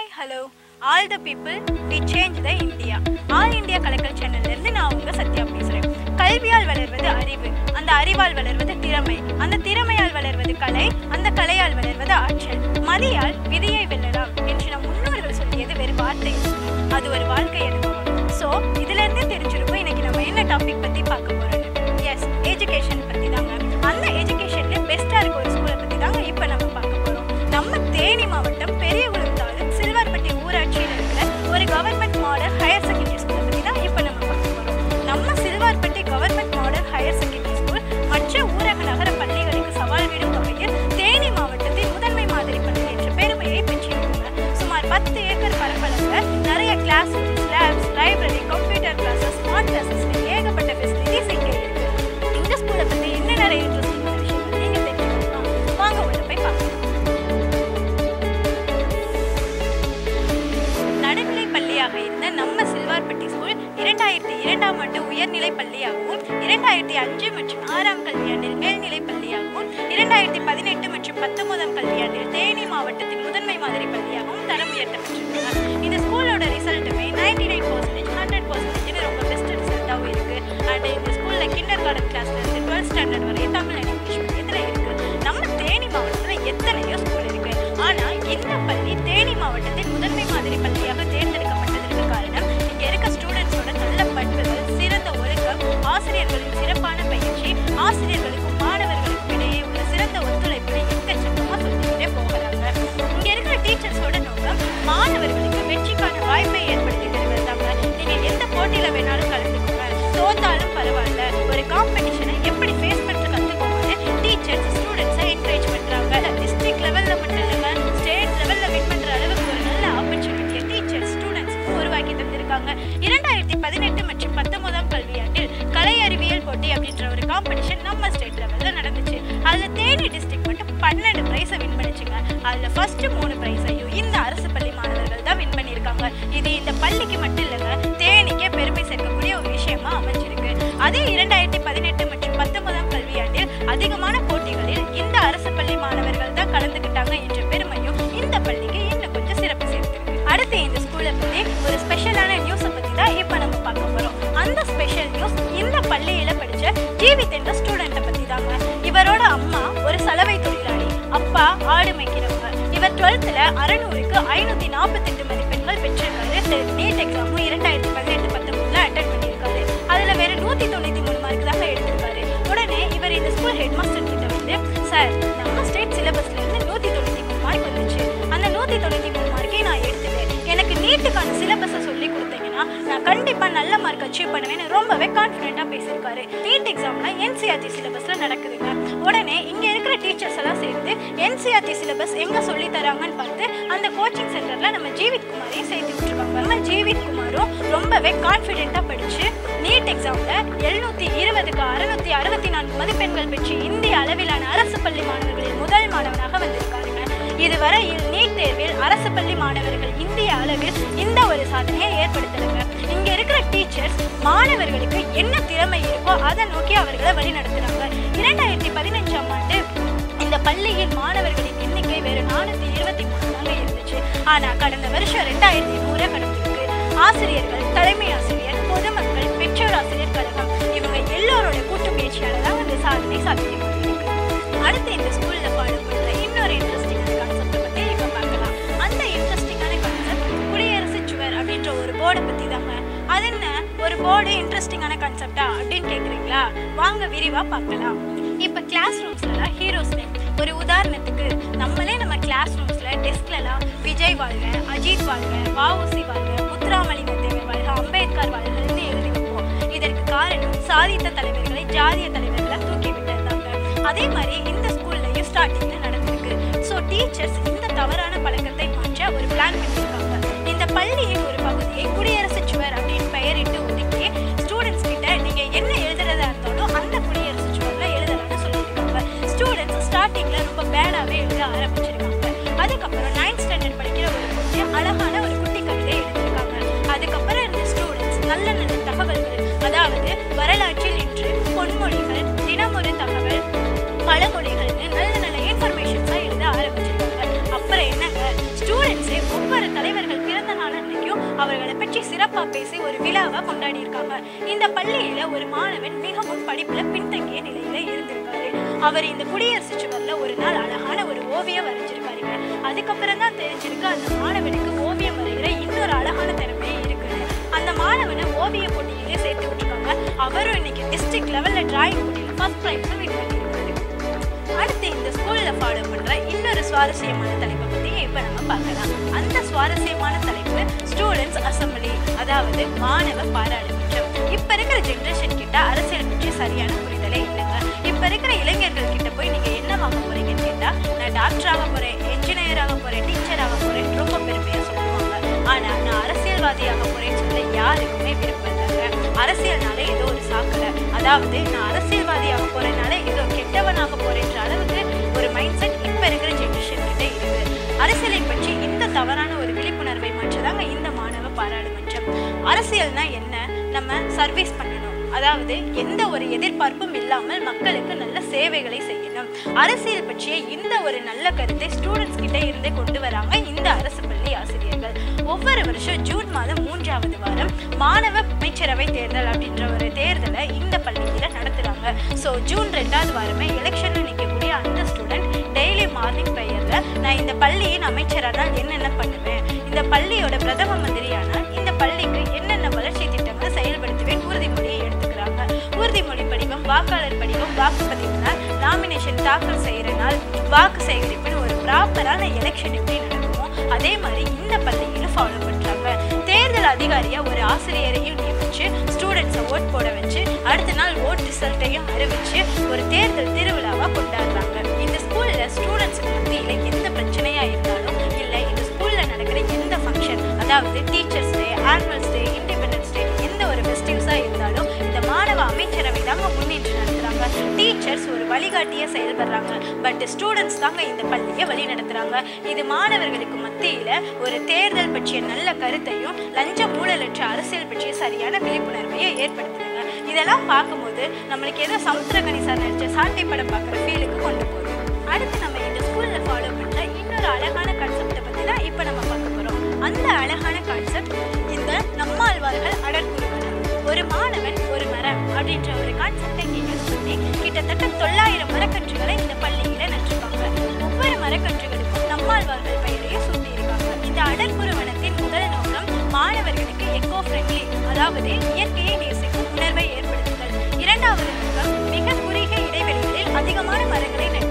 Hi hello all the people D change the India all India கலக்கல் சேனல்லேருந்து நான் உங்கள் சத்யா பேசுகிறேன் கல்வியால் வளர்வது அறிவு. அந்த அறிவால் வளர்வது திறமை. அந்த திறமையால் வளர்வது கலை. அந்த கலையால் வளர்வது ஆற்றல். மதியால் விதியை வெல்லலாம் என்று நம் முன்னோர்கள் சொல்லியது வெறும் வார்த்தை அது ஒரு வாழ்க்கை அனுபவம். ஸோ இதுலேருந்தே தெரிஞ்சிருக்கும் இன்னைக்கு நம்ம என்ன டாபிக் பற்றி பார்க்க போகிறோம் எஸ் எஜுகேஷன் மாதிரி தரம் உயர்த்தப்பட்டிருக்காங்க இந்த ஸ்கூலோட ரிசல்ட்டுமே ninety nine percentage hundred percentage ரொம்ப பெஸ்ட் ரிசல்ட்டாகவும் இருக்கு. அண்ட் இந்த ஸ்கூலில் கிண்டர் கார்டன் கிளாஸ்லேருந்து டுவெல்த் ஸ்டாண்டர்ட் வரை தமிழ் அண்ட் இங்கிலீஷ் இதில் இருக்குது நம்ம தேனி மாவட்டத்தில் எத்தனையோ ஸ்கூல் இருக்குது ஆனால் இந்த பள்ளி தேனி மாவட்டத்தில் முதன்மை மாதிரி பள்ளியாக தேர்ந்தெடுக்கப்பட்டதற்கு காரணம் இங்கே இருக்க ஸ்டூடெண்ட்ஸோட நல்ல பண்புகள் சிறந்த ஒழுக்கம் ஆசிரியர்களின் சிறப்பான பயிற்சி ஆசிரியர்கள் இரண்டாயிரத்தி பதினெட்டு மற்றும் பத்தொன்பதாம் கல்வியாண்டில் கலை அறிவியல் போட்டி அப்படின்ற ஒரு காம்படிஷன் நம்ம ஸ்டேட் லெவலில் நடந்துச்சு. அதுல தேனி டிஸ்ட்ரிக்ட் மட்டும் பன்னெண்டு ப்ரைஸை வின் பண்ணிச்சுங்க. அதுல ஃபர்ஸ்ட் மூணு பிரைஸையும் மொத்தத்துல அறநூறுக்கு அறநூறுக்கு ஐநூற்றி நாற்பத்தெட்டு மதிப்பெண்கள் பெற்றிருக்காரு. நீட் எக்ஸாமும் இரண்டாயிரத்தி பதினெட்டு பத்தொன்பதுல அட்டன் பண்ணியிருக்காரு. அதில் வேற நூற்றி தொண்ணூற்றி மூணு மார்க் தாங்க எடுத்திருக்காரு. உடனே இவர் இந்த ஸ்கூல் ஹெட் மாஸ்டர் கிட்ட வந்து சார் நம்ம ஸ்டேட் சிலபஸ்ல இருந்து நூற்றி தொண்ணூற்றி மூணு மார்க் வந்துச்சு அந்த நூற்றி தொண்ணூற்றி மூணு மார்க்கே நான் எடுத்துட்டேன் எனக்கு நீட்டுக்கான சிலபஸை சொல்லி கொடுத்தீங்கன்னா நான் கண்டிப்பாக நல்ல மார்க் அச்சீவ் பண்ணுவேன்னு ரொம்பவே கான்ஃபிடென்ட்டாக பேசியிருக்காரு. நீட் எக்ஸாம்லாம் என்சிஆர்டி சிலபஸில் நடக்குதுங்க. உடனே இங்கே இருக்கிற டீச்சர்ஸ் எல்லாம் சேர்ந்து என்சிஆர்டி சிலபஸ் எங்கே சொல்லி தராங்கன்னு பார்த்து அந்த கோச்சிங் சென்டரில் நம்ம ஜீவித் குமாரையும் சேர்த்து விட்டுருக்காங்க நம்ம ஜீவித் குமாரும் ரொம்பவே கான்ஃபிடென்ட்டாக படித்து நீட் எக்ஸாமில் எழுநூற்றி இருபதுக்கு அறுநூற்றி அறுபத்தி நான்கு மதிப்பெண்கள் பெற்று இந்திய அளவிலான அரசு பள்ளி மாணவர்களில் முதல் மாணவனாக வந்திருக்காருங்க. இதுவரையில் நீட் தேர்வில் அரசு பள்ளி மாணவர்கள் இந்திய அளவில் இந்த ஒரு சாதனையை ஏற்படுத்துறாங்க. இங்கே இருக்கிற டீச்சர்ஸ் மாணவர்களுக்கு என்ன திறமை இருக்கோ அதை நோக்கி அவர்களை வழி நடத்துகிறாங்க இரண்டாயிரத்தி பதினஞ்சாம் ஆண்டு இந்த பள்ளியில் மாணவர்களின் எண்ணிக்கை வேறு நானூத்தி இருபத்தி மூணு தாங்க இருந்துச்சு. ஆனா கடந்த வருஷம் ரெண்டாயிரத்தி நூறு கடந்திருக்கு ஆசிரியர்கள் தலைமை ஆசிரியர் பொதுமக்கள் பெற்றோர் ஆசிரியர் கழகம் இவங்க எல்லோரோட கூட்டு முயற்சியால தான் இந்த சாதனை சாத்தியப்பட்டிருக்கு அடுத்து இந்த ஸ்கூல்ல ஃபாலோ இன்னொரு இன்ட்ரெஸ்டிங்கான கான்செப்ட் பத்தி இப்ப பார்க்கலாம். அந்த இன்ட்ரெஸ்டிங்கான கான்செப்ட் குடியரசு சுவர் அப்படின்ற ஒரு போர்டை பத்தி தாங்க. அது என்ன? ஒரு போர்டு இன்ட்ரெஸ்டிங்கான கான்செப்டா அப்படின்னு கேக்குறீங்களா? வாங்க விரிவா பார்க்கலாம். இப்போ கிளாஸ் ரூம்ஸ்லலாம் ஹீரோஸ் நேம் ஒரு உதாரணத்துக்கு நம்மளே நம்ம கிளாஸ் ரூம்ஸில் டெஸ்க்லலாம் விஜய் வாழ்க அஜித் வாழ்க வாவுசி வாழ்க முத்துராமலிங்க தேவர் வாழ்க அம்பேத்கர் வாழ்கன்னு எழுதி வைப்போம். இதற்கு காரணம் சாதித்த தலைவர்களை ஜாதிய தலைவர்களை தூக்கி விட்டதுதாங்க. அதே மாதிரி இந்த ஸ்கூல்லையும் ஸ்டார்டிங்கில் நடந்திருக்கு. ஸோ டீச்சர்ஸ் இந்த தவறான பழக்கத்தை மாற்ற ஒரு பிளான் பண்ணியிருக்காங்க. இந்த பள்ளியின் இன்ஃபர்மேஷன்ஸாக எழுத ஆரம்பிச்சிருக்காங்க. அப்புறம் என்னங்க? ஸ்டூடெண்ட்ஸே ஒவ்வொரு தலைவர்கள் பிறந்த நாள் அன்னைக்கும் அவர்களை பற்றி சிறப்பாக பேசி ஒரு விழாவை கொண்டாடிருக்காங்க இந்த பள்ளியில் ஒரு மாணவன் மிகவும் படிப்பில் பின்தங்கிய நிலையில் இருந்திருக்காரு. அவர் இந்த குடியரசு சுவரில் ஒரு நாள் அழகான ஒரு ஓவியம் வரைஞ்சிருக்காருங்க அதுக்கப்புறம் தான் தெரிஞ்சிருக்கு அந்த மாணவனுக்கு ஓவியம் வரைகிற இன்னொரு அழகான திறமையே இருக்குது. அந்த மாணவனை ஓவிய போட்டியிலே சேர்த்து விட்டுருக்காங்க. அவரும் இன்னைக்கு டிஸ்ட்ரிக்ட் லெவலில் டிராயிங் போட்டியில் ஃபர்ஸ்ட் ப்ரைஸும் வின் பண்ணி அடுத்து இந்த ஸ்கூல்ல ஃபாலோ பண்ற இன்னொரு சுவாரஸ்யமான தலைப்பை பற்றி இப்ப நம்ம பார்க்கலாம். அந்த சுவாரஸ்யமான தலைப்பு ஸ்டூடெண்ட்ஸ் அசம்பிளி அதாவது மாணவ பாராளுமன்றம். இப்ப இருக்கிற ஜென்ரேஷன் கிட்ட அரசியல் பற்றி சரியான புரிதலே இல்லைங்க. இப்ப இருக்கிற இளைஞர்கள் கிட்ட போய் நீங்க என்னவாக போறீங்கன்னு கேட்டா நான் டாக்டர் ஆக போறேன் என்ஜினியர் ஆக போறேன் டீச்சர் ஆக போறேன் ரொம்ப பெருமையா சொல்லுவாங்க. ஆனா நான் அரசியல்வாதியாக போறேன்னு சொல்ல யாருக்குமே விருப்பம் அரசியல்னாலே ஏதோ ஒரு சாக்கடை. அதாவது நான் அரசியல்வாதியாக போறேனால ஏதோ கெட்டவனாக போறேன்ற அளவுக்கு ஒரு மைண்ட் செட் இப்ப இருக்கிற ஜென்ரேஷன் கிட்ட இருக்கு. அரசியலை பற்றி இந்த தவறான ஒரு விழிப்புணர்வை மாற்றதாங்க இந்த மாணவ பாராளுமன்றம். அரசியல்னா என்ன? நம்ம சர்வீஸ் பண்ணணும். அதாவது எந்த ஒரு எதிர்பார்ப்பும் இல்லாமல் மக்களுக்கு நல்ல சேவைகளை செய்யணும். அரசியல் பற்றிய இந்த ஒரு நல்ல கருத்தை ஸ்டூடெண்ட்ஸ் கிட்ட இருந்தே கொண்டு வராங்க இந்த அரசு பள்ளி ஆசிரியர்கள். ஒவ்வொரு வருஷம் ஜூன் மாதம் மூன்றாவது வாரம் மாணவ அமைச்சரவை தேர்தல் அப்படின்ற ஒரு தேர்தலை இந்த பள்ளியில நடத்துறாங்க. ஸோ ஜூன் ரெண்டாவது வாரமே எலெக்ஷன்ல நிற்கக்கூடிய அந்த ஸ்டூடெண்ட் டெய்லி மார்னிங் ப்ரேயர்ல நான் இந்த பள்ளியின் அமைச்சரானால் என்னென்ன பண்ணுவேன்? இந்த பள்ளியோட பிரதம மந்திரியானால் இந்த பள்ளிக்கு என்னென்ன வாக்காளர் படிவம் வாக்குப்பதிவு நாள் நாமினேஷன் தாக்கல் செய்கிற நாள் வாக்கு சேகரிப்புன்னு ஒரு ப்ராப்பரான எலெக்ஷன் எப்படி நடக்குமோ அதே மாதிரி இந்த பள்ளியில் ஃபாலோ பண்ணுறாங்க தேர்தல் அதிகாரியாக ஒரு ஆசிரியரையும் நியமிச்சு ஸ்டூடெண்ட்ஸை ஓட் போட வச்சு அடுத்த நாள் ஓட் ரிசல்ட்டையும் அறிவிச்சு ஒரு தேர்தல் திருவிழாவாக கொண்டாடுறாங்க. இந்த ஸ்கூலில் ஸ்டூடெண்ட்ஸுக்கு இல்லை எந்த பிரச்சனையாக இருந்தாலும் இல்லை இந்த ஸ்கூலில் நடக்கிற எந்த ஃபங்க்ஷன் அதாவது டீச்சர் வழிகாட்டிய செயல்படுறாங்க. பட் ஸ்டூடெண்ட்ஸ் தாங்க இந்த பள்ளியை வழி நடத்துறாங்க. இது மாணவர்களுக்கு மத்தியில ஒரு தேர்தல் பற்றிய நல்ல கருத்தையும் லஞ்ச ஊழலற்ற அரசியல் பற்றிய சரியான விழிப்புணர்வையும் ஏற்படுத்துறாங்க இதெல்லாம் பார்க்கும்போது நம்மளுக்கு ஏதோ சமுத்திரகனி சார் நடிச்ச சாட்டை படம் பார்க்குற ஃபீலுக்கு கொண்டு போகுது. அடுத்து நம்ம இந்த ஸ்கூல்ல ஃபாலோ பண்ணுற இன்னொரு அழகான கான்செப்டை பற்றி தான் இப்போ நம்ம பார்க்க போகிறோம் அந்த அழகான கான்செப்ட் இந்த நம்மாழ்வார்கள் அடற்குருவனம் ஒரு மாணவர் அப்படின்ற ஒரு கான்செப்டை யூஸ் பண்ணி கிட்டத்தட்ட தொள்ளாயிரம் மரக்கன்றுகளை இந்த பள்ளியில் நட்டிருக்காங்க. ஒவ்வொரு மரக்கன்றுகளுக்கும் நம்மாழ்வார்கள் பெயரையும் சூட்டியிருக்காங்க. இந்த அடற்புருவனத்தின் முதல் நோக்கம் மாணவர்களுக்கு எக்கோ ஃப்ரெண்ட்லி அதாவது இயற்கையை நேசிக்கும் உணர்வை ஏற்படுத்துதல். இரண்டாவது நோக்கம் மிக குறுகிய இடைவெளிகளில் அதிகமான மரங்களை நட்டு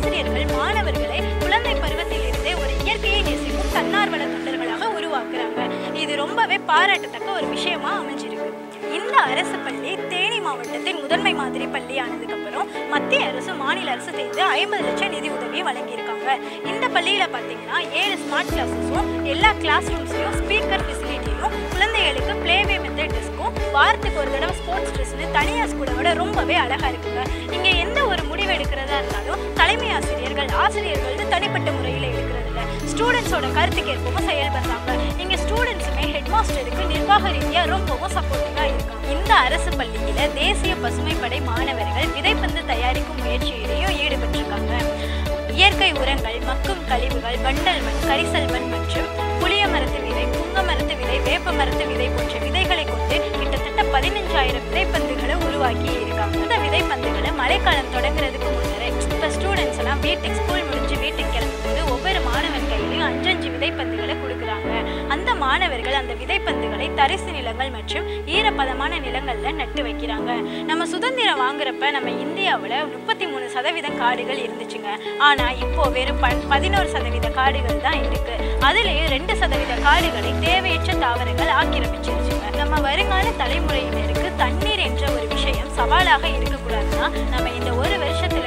ஆசிரியர்கள் மாணவர்களை குழந்தை பருவத்திலிருந்தே ஒரு இயற்கையை நேசிக்கும் தன்னார்வல தொண்டர்களாக உருவாக்குறாங்க. இது ரொம்பவே பாராட்டத்தக்க ஒரு விஷயமா அமைஞ்சிருக்கு. இந்த அரசு பள்ளி தேனி மாவட்டத்தின் முதன்மை மாதிரி பள்ளி ஆனதுக்கு அப்புறம் மத்திய அரசு மாநில அரசு சேர்ந்து ஐம்பது லட்சம் நிதி உதவி வழங்கியிருக்காங்க. இந்த பள்ளியில பாத்தீங்கன்னா ஏழு ஸ்மார்ட் கிளாஸஸும் எல்லா கிளாஸ் ரூம்ஸையும் ஸ்பீக்கர் ஃபெசிலிட்டியும் குழந்தைகளுக்கு பிளேவே மெத்தட் டெஸ்க்கும் வாரத்துக்கு ஒரு தடவை ஸ்போர்ட்ஸ் ட்ரெஸ்னு தனியார் ஸ்கூலை விட ரொம்பவே அழகா இருக்குங்க. இங்க ஆசிரியர்கள் தனிப்பட்ட முறையில் எடுக்கிறது ஸ்டூடெண்ட்ஸோட கருத்துக்கு ஏற்பவும் செயல்படுறாங்க. இங்க ஸ்டூடெண்ட்ஸுமே ஹெட் மாஸ்டருக்கு நிர்வாக ரீதியா ரொம்பவும் சப்போர்ட்டிவா இருக்காங்க. இந்த அரசு பள்ளியில தேசிய பசுமை படை மாணவர்கள் விதைப்பந்து தயாரிக்கும் முயற்சியிலையும் ஈடுபட்டிருக்காங்க. இயற்கை உரங்கள் மக்கும் கழிவுகள் வண்டல் மண் கரிசல் மண் மற்றும் புளிய மரத்து விதை புங்க மரத்து விதை வேப்ப மரத்து விதை போன்ற விதைகளை கொண்டு கிட்டத்தட்ட பதினஞ்சாயிரம் விதைப்பந்துகளை உருவாக்கி இருக்காங்க. இந்த விதைப்பந்துகளை மழைக்காலம் தொடங்குறதுக்கு முன்னரே இப்போ ஸ்டூடெண்ட்ஸ் எல்லாம் வீட்டுக்கு ஸ்கூல் வீட்டுக்கு கிளம்பும்போது ஒவ்வொரு மாணவன் கையிலையும் அஞ்சஞ்சு விதைப்பந்துகளை கொடுக்குறாங்க. அந்த மாணவர்கள் அந்த விதைப்பந்துகளை தரிசு நிலங்கள் மற்றும் ஈரப்பதமான நிலங்கள்ல நட்டு வைக்கிறாங்க. நம்ம சுதந்திரம் வாங்குறப்ப நம்ம இந்தியாவில் முப்பத்தி மூணு சதவீதம் காடுகள் இருந்துச்சுங்க. ஆனா இப்போ வெறும் ப பதினோரு சதவீத காடுகள் தான் இருக்கு. அதுலேயும் ரெண்டு சதவீத காடுகளை தேவையற்ற தாவரங்கள் ஆக்கிரமிச்சிருச்சுங்க. நம்ம வருங்கால தலைமுறையினருக்கு தண்ணீர் என்ற ஒரு விஷயம் சவாலாக இருக்கக்கூடாதுன்னா நம்ம இந்த ஒரு வருஷத்துல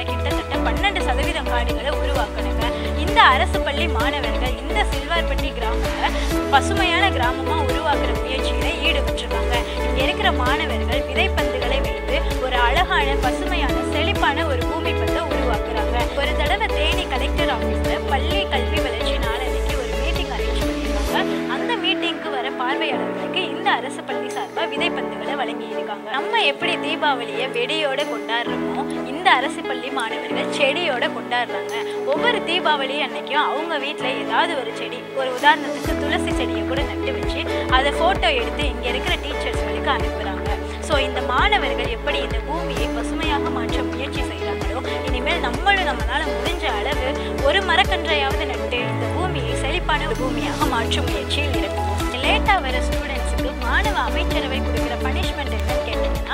பன்னெண்டு சதவீதம் காடுகளை உருவாக்கணுங்க. இந்த அரசு பள்ளி மாணவர்கள் இந்த சில்வார்பட்டி கிராமத்தை பசுமையான கிராமமா உருவாக்குற முயற்சியில ஈடுபட்டிருக்காங்க. இங்க இருக்கிற மாணவர்கள் விதைப்பந்துகளை வைத்து ஒரு அழகான பசுமையான செழிப்பான ஒரு பூமி பந்தை உருவாக்குறாங்க. ஒரு தடவை தேனி கலெக்டர் ஆஃபீஸ்ல பள்ளி கல்வி வளர்ச்சி நாளன்னைக்கு ஒரு மீட்டிங் அரேஞ்ச் பண்ணியிருக்காங்க. அந்த மீட்டிங்க்கு வர பார்வையாளர்களுக்கு இந்த அரசு பள்ளி சார்பாக விதைப்பந்துகளை வழங்கியிருக்காங்க. நம்ம எப்படி தீபாவளியை வெடியோட கொண்டாடுறோமோ இந்த அரசு பள்ளி மாணவர்கள் செடியோட கொண்டாடுறாங்க. ஒவ்வொரு தீபாவளி அன்னைக்கும் அவங்க வீட்டில் ஏதாவது ஒரு செடி ஒரு உதாரணத்துக்கு துளசி செடியை கூட நட்டு வச்சு அதை ஃபோட்டோ எடுத்து இங்கே இருக்கிற டீச்சர்ஸ்களுக்கு அனுப்புகிறாங்க ஸோ இந்த மாணவர்கள் எப்படி இந்த பூமியை பசுமையாக மாற்ற முயற்சி செய்கிறாங்களோ இனிமேல் நம்மளும் நம்மளால் முடிஞ்ச அளவு ஒரு மரக்கன்றையாவது நட்டு இந்த பூமியை செழிப்பான ஒரு பூமியாக மாற்றும் முயற்சியில் இருக்கும் லேட்டாக வர ஸ்டூடெண்ட்ஸுக்கு மாணவ அமைச்சரவை கொடுக்குற பனிஷ்மெண்ட் என்ன?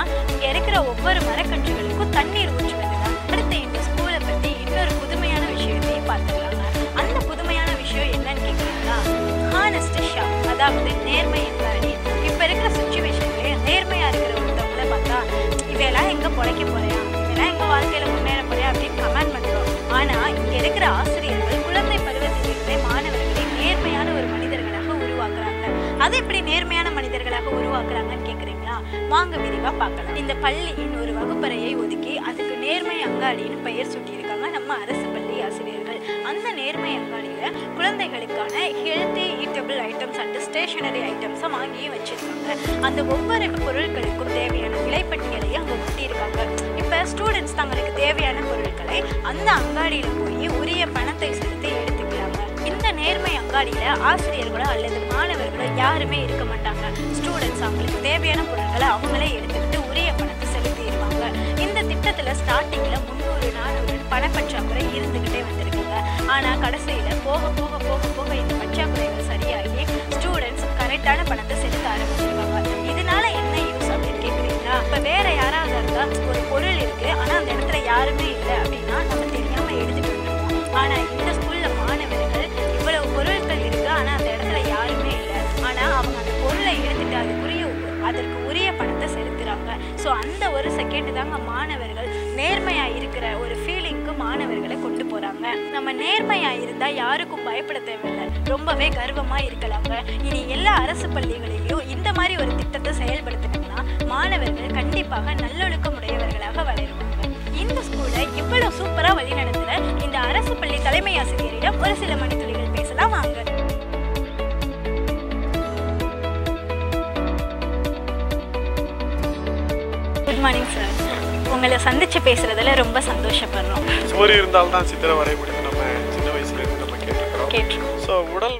கேட்டிங்கன்னா இங்க இருக்கிற ஒவ்வொரு மரக்கன்றுகளுக்கும் தண்ணீர் ஊற்றுவது அடுத்து இந்த ஸ்கூலை பற்றி இன்னொரு புதுமையான விஷயத்தையும் பார்த்துக்கலாங்க அந்த புதுமையான விஷயம் என்னன்னு கேட்குறீங்களா ஹானஸ்ட் ஷாப் அதாவது நேர்மை என்றாடி இப்ப இருக்கிற சுச்சுவேஷன்லேயே நேர்மையா இருக்கிற ஒருத்தவங்கள பார்த்தா இவையெல்லாம் எங்க பொழைக்க போறியா இவையெல்லாம் எங்க வாழ்க்கையில முன்னேற போறியா அப்படின்னு கமெண்ட் பண்ணுவோம் ஆனா இங்க இருக்கிற ஆசிரியர்கள் குழந்தை பருவத்திலிருந்தே மாணவர்களை நேர்மையான ஒரு மனிதர்களாக உருவாக்குறாங்க. அது எப்படி நேர்மையான மனிதர்களாக உருவாக்குறாங்கன்னு வாங்க விரிவாக பார்க்கலாம். இந்த பள்ளியின் ஒரு வகுப்பறையை ஒதுக்கி அதுக்கு நேர்மை அங்காடின்னு பெயர் சூட்டியிருக்காங்க நம்ம அரசு பள்ளி ஆசிரியர்கள். அந்த நேர்மை அங்காடியில் குழந்தைகளுக்கான healthy eatable items and stationery ஐட்டம்ஸை வாங்கியும் வச்சிருக்காங்க. அந்த ஒவ்வொரு பொருட்களுக்கும் தேவையான விலைப்பட்டியலையும் அங்கே ஒட்டியிருக்காங்க. இப்போ ஸ்டூடெண்ட்ஸ் தங்களுக்கு தேவையான பொருட்களை அந்த அங்காடியில் போய் உரிய பணத்தை செலுத்தி எடுத்துக்கிறாங்க. இந்த நேர்மை அங்காடியில் ஆசிரியர்களோ அல்லது மாணவர்களோ யாருமே இருக்க மாட்டாங்க. ஸ்டூடெண்ட்ஸ் அவங்களுக்கு தேவையான பொருட்களை அவங்களே எடுத்துக்கிட்டு உரிய பணத்தை செலுத்திடுவாங்க. இந்த திட்டத்தில் ஸ்டார்டிங்கில் முந்நூறு நானூறு பணப்பற்றாக்குறை இருந்துக்கிட்டே வந்திருக்குங்க. ஆனால் கடைசியில் போக போக போக போக இந்த பற்றாக்குறைகள் சரியாகி ஸ்டூடெண்ட்ஸ் கரெக்டான பணத்தை செலுத்த ஆரம்பிச்சிருவாங்க. இதனால என்ன யூஸ் அப்படின்னு கேட்குறீங்களா இப்போ வேற யாராவது இருந்தால் ஒரு பொருள் இருக்குது ஆனால் அந்த இடத்துல யாருமே இல்லை அப்படின்னா நம்ம தெரியாமல் எடுத்துட்டு அந்த ஒரு செகண்ட் தாங்க மாணவர்கள் நேர்மையா இருக்கிற ஒரு ஃபீலிங்க்கு மாணவர்களை கொண்டு போறாங்க. நம்ம நேர்மையா இருந்தா யாருக்கும் பயப்பட தேவையில்லை. ரொம்பவே கர்வமா இருக்கலாங்க. இனி எல்லா அரசு பள்ளிகளிலும் இந்த மாதிரி ஒரு திட்டத்தை செயல்படுத்தினோம்னா மாணவர்கள் கண்டிப்பாக நல்லொழுக்கம் உடையவர்களாக வளருவாங்க. இந்த ஸ்கூலை இவ்வளவு சூப்பரா வழிநடத்துற இந்த அரசு பள்ளி தலைமை ஆசிரியரிடம் ஒரு சில மணித்துளிகள் பேசலாம். வாங்க. குட் மார்னிங் சார் உங்களை சந்திச்சு பேசுறதுல ரொம்ப சந்தோஷப்படுறோம். சுவர் இருந்தால்தான் சித்திரை வரைய முடியும். நம்ம சின்ன வயசுல இருந்து நம்ம கேட்டிருக்கிறோம். ஸோ உடல்